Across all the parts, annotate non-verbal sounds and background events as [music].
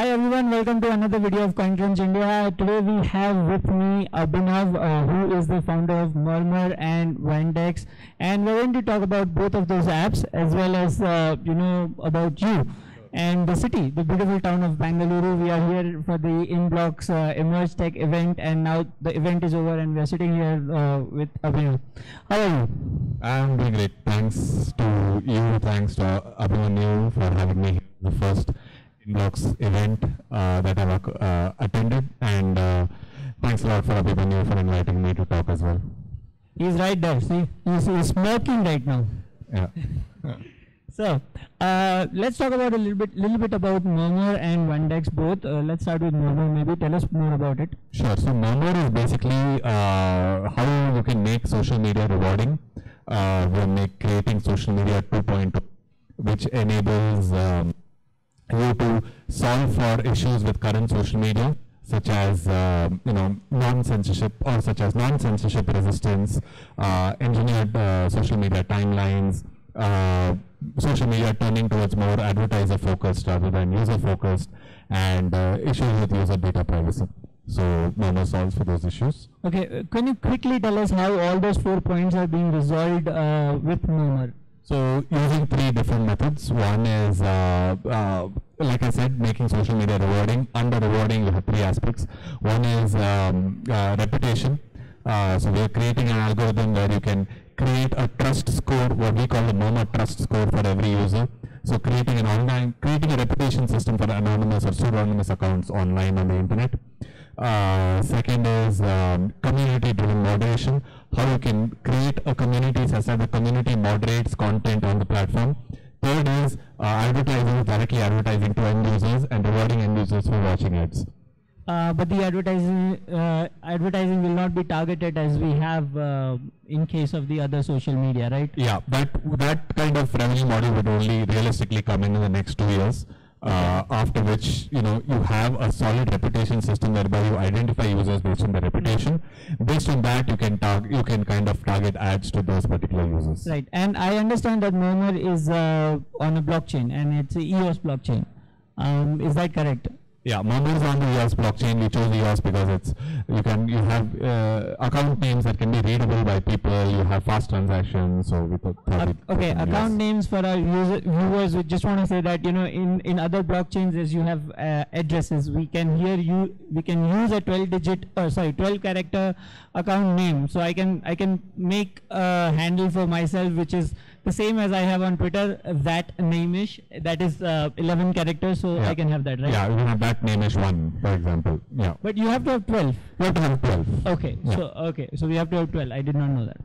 Hi everyone, welcome to another video of CoinCrunch India. Today we have with me Abhinav, uh, who is the founder of Murmur and Windex, and we're going to talk about both of those apps as well as uh, you know about you and the city, the beautiful town of Bangalore. We are here for the Inblox uh, EmergTech event, and now the event is over, and we are sitting here uh, with Abhinav. How are you? I'm doing great. Thanks to you. Thanks to Abhinav for having me here. The first Inblox event uh, that I've uh, attended, and uh, thanks a lot for Abhimanyu for inviting me to talk as well. He's right there. See, he's, he's smoking right now. Yeah. [laughs] So uh, let's talk about a little bit, little bit about Murmur and Windex both. Uh, let's start with Murmur. Maybe tell us more about it. Sure. So Murmur is basically uh, how you can make social media rewarding. Uh, we're make creating social media 2.0, which enables um, you to solve for issues with current social media, such as uh, you know non-censorship or such as non-censorship resistance, uh, engineered uh, social media timelines, uh, social media turning towards more advertiser-focused rather than user-focused, and uh, issues with user data privacy. So Murmur solves for those issues. Okay, uh, can you quickly tell us how all those four points are being resolved with Murmur? So using three different methods. One is, uh, uh, like I said, making social media rewarding. Under rewarding, you have three aspects. One is um, uh, reputation. Uh, so we are creating an algorithm where you can create a trust score, what we call the Murmur trust score for every user. So creating an online, creating a reputation system for anonymous or pseudonymous accounts online on the internet. Uh, second is um, community-driven moderation. How you can create a community such that the community moderates content on the platform. Third is uh, advertising, directly advertising to end users and rewarding end users for watching ads. Uh, but the advertising uh, advertising will not be targeted as we have uh, in case of the other social media, right? Yeah, that that kind of revenue model would only realistically come in in the next two years. Uh, after which, you know, you have a solid reputation system whereby you identify users based on their reputation. Based on that, you can target, you can kind of target ads to those particular users. Right, and I understand that Murmur is uh, on a blockchain and it's a EOS blockchain. Um, is that correct? Yeah, is on the EOS blockchain. We chose EOS because it's you can you have uh, account names that can be readable by people. You have fast transactions, so we thought. thought Uh, okay, account EOS. names for our user, viewers. We just want to say that you know, in in other blockchains, as you have uh, addresses, we can here you we can use a 12-digit, uh, sorry, 12-character account name. So I can I can make a handle for myself, which is the same as I have on Twitter. thatnaimish, that is uh, 11 characters. So I can have that, right? Yeah, you have that name as one, for example. Yeah, But you have to have 12. you have to have twelve. Okay, Yeah. so okay, so we have to have 12. I did not know that.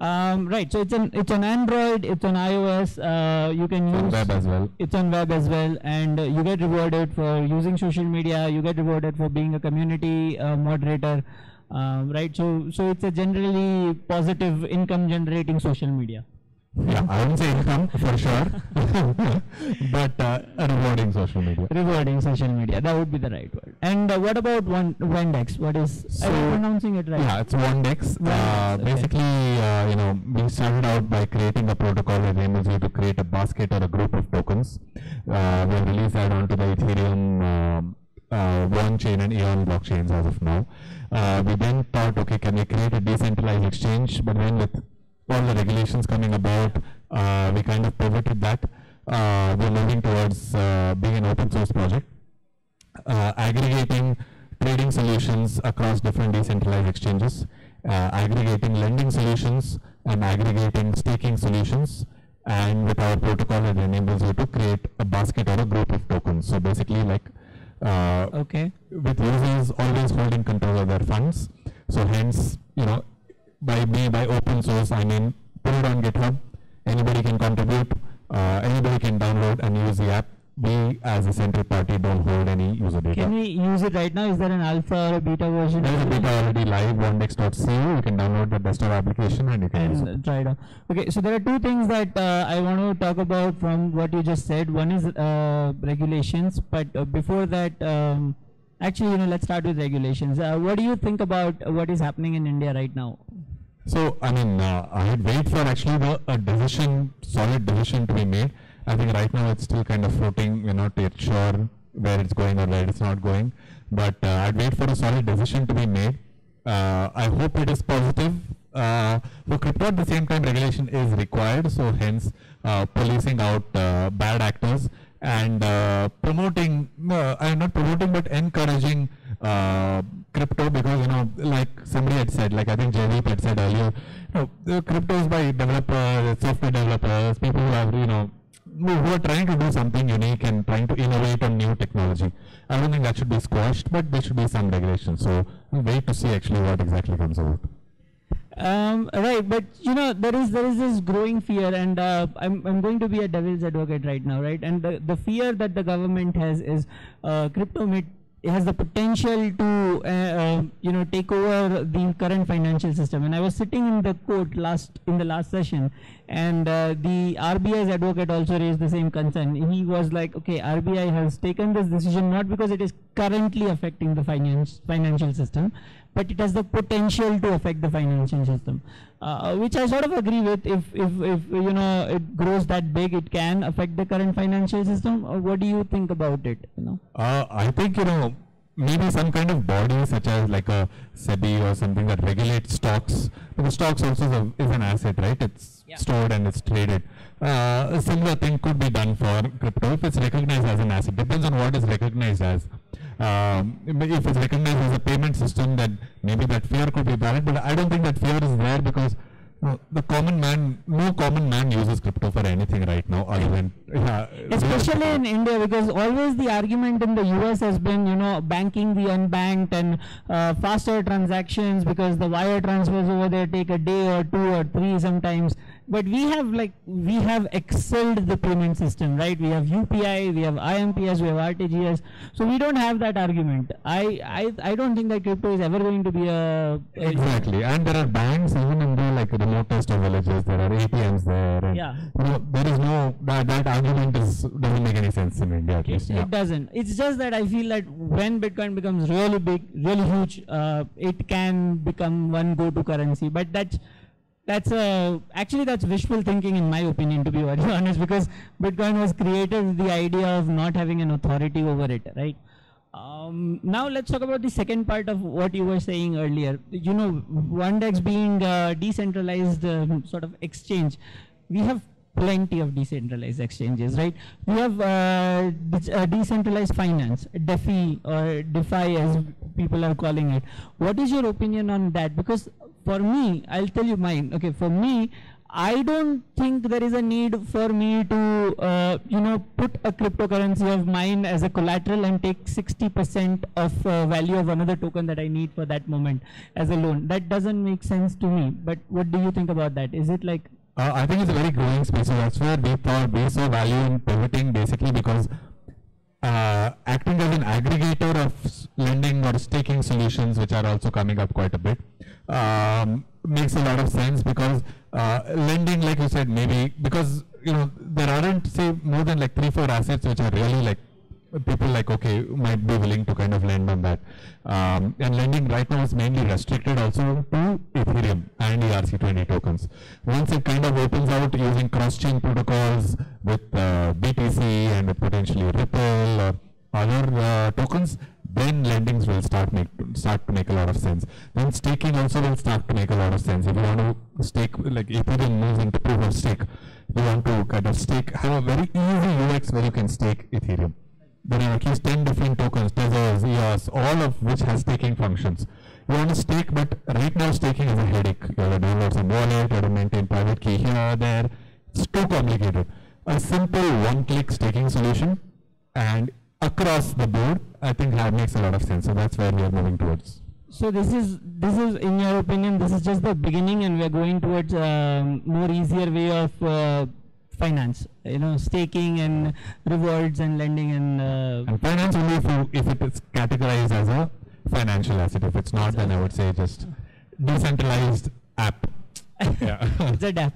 Um, right, so it's an it's on Android, it's on iOS. Uh, you can On use web as well. it's on web as well, and uh, you get rewarded for using social media. You get rewarded for being a community uh, moderator, um, right? So so it's a generally positive income generating social media. Yeah, I wouldn't say income for sure, [laughs] but uh, rewarding social media. Rewarding social media, that would be the right word. And uh, what about one Wendex? What is So- am I pronouncing it right? Yeah, it's WandX. Uh, okay. basically, uh, you know, we started out by creating a protocol that enables you to create a basket or a group of tokens. Uh, we released that onto the Ethereum um, uh, Wanchain and Aion blockchains as of now. Uh, we then thought, okay, can we create a decentralized exchange? But then with all the regulations coming about, uh, we kind of pivoted that. Uh, we're moving towards uh, being an open source project uh, aggregating trading solutions across different decentralized exchanges, uh, aggregating lending solutions, and aggregating staking solutions. And with our protocol, it enables you to create a basket or a group of tokens. So basically, like uh, Okay. with users always holding control of their funds. So hence, you know, by me by open source, I mean put it on GitHub. Anybody can contribute. Uh, anybody can download and use the app. We, as a central party, don't hold any user data. Can we use it right now? Is there an alpha or a beta version? There is a beta already live, wandx.co. You can download the desktop application and you can use it. try it out. Okay, so there are two things that uh, I want to talk about from what you just said. One is uh, regulations, but uh, before that, um, actually, you know, let's start with regulations. Uh, what do you think about what is happening in India right now? So, I mean, uh, I would wait for actually the, a decision, solid decision to be made. I think right now it's still kind of floating. We're not yet sure where it's going or where it's not going. But uh, I'd wait for a solid decision to be made. Uh, I hope it is positive. Uh, for crypto, at the same time, regulation is required. So hence, uh, policing out uh, bad actors and promoting, I'm not promoting, but encouraging crypto because you know, like somebody had said, like I think Jaideep had said earlier, you know, crypto is by developers, software developers, people who have you know who are trying to do something unique and trying to innovate on new technology. I don't think that should be squashed, but there should be some regulation. So I'll wait to see actually what exactly comes out. Um, right, but you know there is there is this growing fear, and uh, I'm I'm going to be a devil's advocate right now, right? And the the fear that the government has is uh, crypto may has the potential to uh, uh, you know take over the current financial system. And I was sitting in the court last in the last session, and uh, the RBI's advocate also raised the same concern. He was like, okay, RBI has taken this decision not because it is currently affecting the finance financial system, but it has the potential to affect the financial system, uh, which I sort of agree with. If, if, if you know it grows that big, it can affect the current financial system. Uh, what do you think about it? You know, Uh, I think you know maybe some kind of body such as like a SEBI or something that regulates stocks. Because stocks also is, a, is an asset, right? It's Yeah. stored and it's traded. Uh, a similar thing could be done for crypto if it's recognized as an asset. Depends on what is recognized as. Um, if it's recognized as a payment system, then maybe that fear could be valid. But I don't think that fear is there because the common man, no common man uses crypto for anything right now other than yeah, especially in India, because always the argument in the US has been, you know, banking the unbanked and uh, faster transactions because the wire transfers over there take a day or two or three sometimes. But we have like we have excelled the payment system, right? We have UPI, we have IMPS, we have RTGS, so we don't have that argument. I I, I don't think that crypto is ever going to be a, a Exactly, and there are banks even in the like remotest of villages. There are ATMs there, Yeah. you know, there is no that, that argument is doesn't make any sense in India at least. It, Yeah. it doesn't. It's just that I feel that when Bitcoin becomes really big, really huge, uh, it can become one go-to currency. But that's that's uh, actually that's wishful thinking in my opinion, to be very [laughs] honest, because Bitcoin was created with the idea of not having an authority over it, right? Um, now let's talk about the second part of what you were saying earlier. You know, WandX being a decentralized um, sort of exchange, we have plenty of decentralized exchanges, right? We have uh, uh, decentralized finance, DeFi or DeFi as people are calling it. What is your opinion on that? Because for me, I'll tell you mine. Okay, for me, I don't think there is a need for me to, uh, you know, put a cryptocurrency of mine as a collateral and take 60% of uh, value of another token that I need for that moment as a loan. That doesn't make sense to me. But what do you think about that? Is it like Uh, I think it's a very growing space. So that's where we thought we saw value in pivoting basically because uh, acting as an aggregator of lending or staking solutions, which are also coming up quite a bit, um, makes a lot of sense because uh, lending, like you said, maybe because you know there aren't say more than like three four assets which are really like people like okay might be willing to kind of lend on that. Um, and lending right now is mainly restricted also to ethereum and erc20 tokens. Once it kind of opens out using cross-chain protocols with uh, btc and potentially ripple or other uh, tokens then lendings will start make start to make a lot of sense. Then staking also will start to make a lot of sense. If you want to stake like ethereum moves into proof of stake you want to kind of stake have a very easy ux where you can stake ethereum there are at least 10 different tokens, Tezos, EOS, all of which has staking functions. You want to stake, but right now staking is a headache. You have to download some wallet, you have to maintain private key here, there. It's too complicated. A simple one-click staking solution and across the board, I think that makes a lot of sense. So that's where we are moving towards. So this is this is in your opinion this is just the beginning and we are going towards um, more easier way of uh, finance you know staking and rewards and lending and, uh, And finance only if, you, if it is categorized as a financial asset. If it's not, then I would say just decentralized app. [laughs] Yeah. it's a DApp.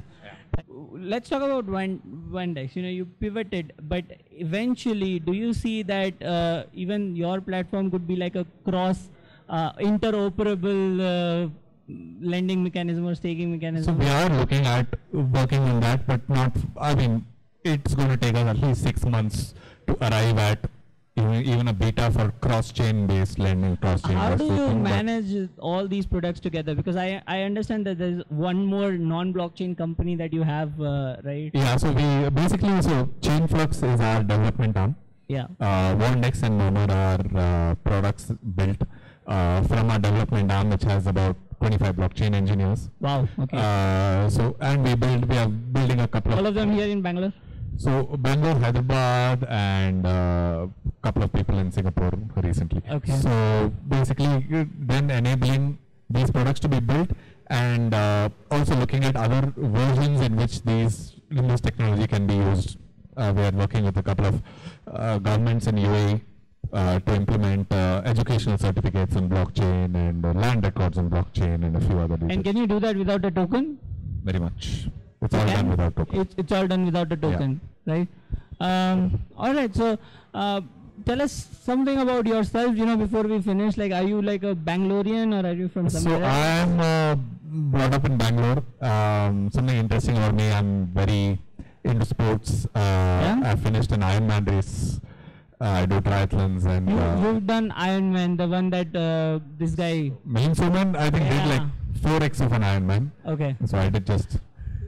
Let's talk about one WandX. You know, you pivoted, but eventually, do you see that uh, even your platform could be like a cross uh, interoperable uh, lending mechanism or staking So mechanism? we are looking at working on that, but not. I mean, it's going to take us at least six months to arrive at even, even a beta for cross-chain based lending, cross-chain How do you manage all these products together? Because I I understand that there's one more non-blockchain company that you have, uh, right? Yeah, so we basically, so Chainflux is our development arm. Yeah. Uh, WandX and Murmur are uh, products built uh, from our development arm, which has about 25 blockchain engineers. Wow. Okay. Uh, so, and we build, we are building a couple of all of of them here in Bangalore. So Bangalore, Hyderabad, and a couple of people in Singapore recently. Okay. So basically, uh, then enabling these products to be built, and uh, also looking at other versions in which these in this technology can be used. Uh, we are working with a couple of uh, governments in UAE uh, to implement uh, educational certificates on blockchain and uh, land records on blockchain and a few other details. And can you do that without a token? Very much. It's all done without token. It's, it's all done without a token, right? Um, all right. So, uh, tell us something about yourself. You know, before we finish, like, are you like a Bangalorean or are you from So somewhere? else? I'm uh, brought up in Bangalore. Um, something interesting about me, I'm very into sports. Uh, Yeah? I finished an Ironman race. Uh, I do triathlons and you, uh, you've done Ironman, the one that uh, this guy. Main Suman, I think did like 4x of an Ironman. Okay. So I did just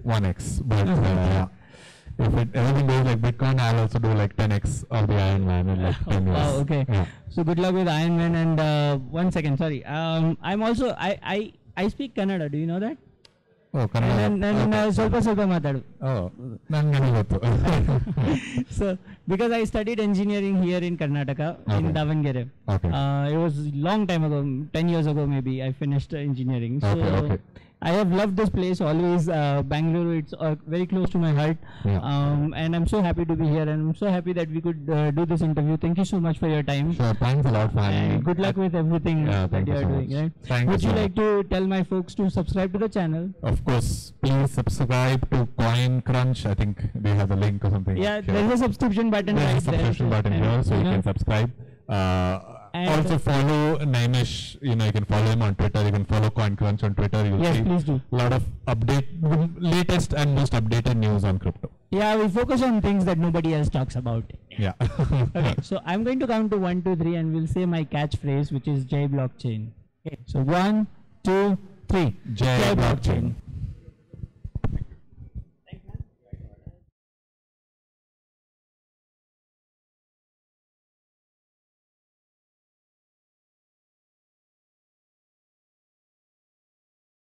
1x. But uh, yeah. if it, everything goes like Bitcoin, I'll also do like 10x of the Ironman in like 10 [laughs] years. Wow. Okay. Yeah. So good luck with Ironman. And uh, one second, sorry. Um, I'm also I I I speak Kannada. Do you know that? ಸ್ವಲ್ಪ ಸ್ವಲ್ಪ ಮಾತಾಡು. ಗೊತ್ತು. So because I studied engineering here in Karnataka in Davangere it was long time ago ten years ago maybe I finished engineering so uh, engineering. So Okay, okay. I have loved this place always. Uh, Bangalore, it's uh, very close to my heart. Yeah. Um, and I'm so happy to be here, and I'm so happy that we could uh, do this interview. Thank you so much for your time. Sure, thanks a lot for having me. Good luck with everything Yeah, that you are so doing. much. Right? Thank you Would so you much. like to tell my folks to subscribe to the channel? Of course, please subscribe to Coin Crunch. I think they have a link or something. Yeah, Sure. there's a subscription button There's right a subscription there. button here, so you know, can subscribe. And- also follow Naimish. You know, you can follow him on Twitter. You can follow Coin Crunch on Twitter. You'll Yes, see please do. a lot of update, latest and most updated news on crypto. Yeah, we focus on things that nobody else talks about. Yeah. [laughs] Okay, so I'm going to count to one, two, three, and we'll say my catchphrase, which is Jai blockchain. Okay, so one, two, three. Jai Jai blockchain. blockchain.